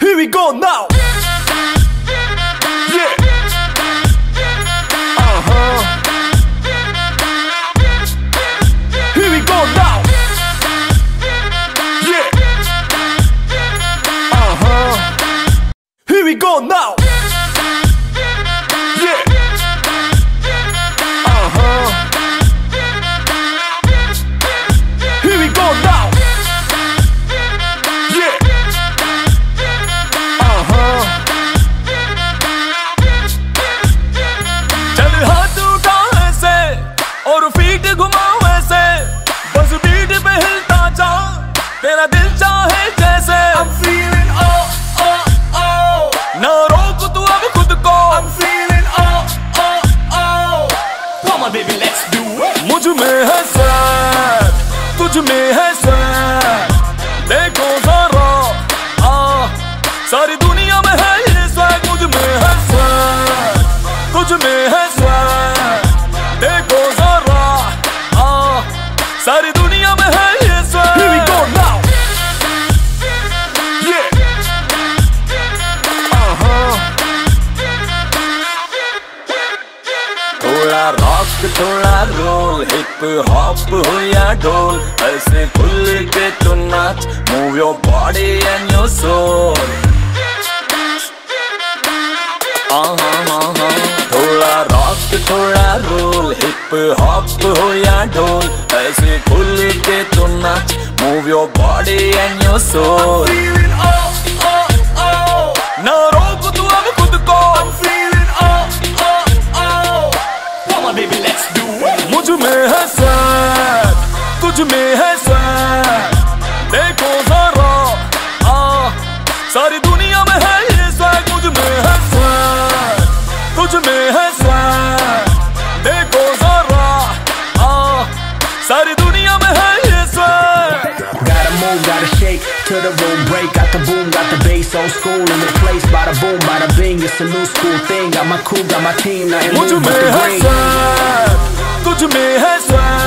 Here we go now. Yeah. Uh huh. Here we go now. Yeah. Uh huh. Here we go now. तेरा दिल चाहे जैसे। I'm feeling oh oh oh. ना रोक तू अब खुद को। I'm feeling oh oh oh. Come on baby let's do it. मुझमें है सैर तुझ में है सैर। देखो जरा आ सारी दुनिया में है ये स्वैग मुझमें है स्वैग तुझ में है स्वैग देखो जरा आ सारी दुनिया में है थोड़ा रॉक थोड़ा रोल हिप हॉप हो या डोल ऐसे खुल के तो नाच move your body and your soul थोड़ा रॉक थोड़ा रोल हिप हॉप हो या डोल ऐसे खुल के तो नाच move your body and your soul तुझ में है सैर देखो जरा आ सारी दुनिया में है ये स्वैग मुझमें है सैर तुझ में है सैर देखो जरा आ सारी दुनिया में है ये swag Gotta move, gotta shake to the room break. Got the boom, got the bass old school in the place. Bada boom, bada bing, it's a new school thing. Got my crew, got my team, nothing new but the है green. Swag तुझ में है swag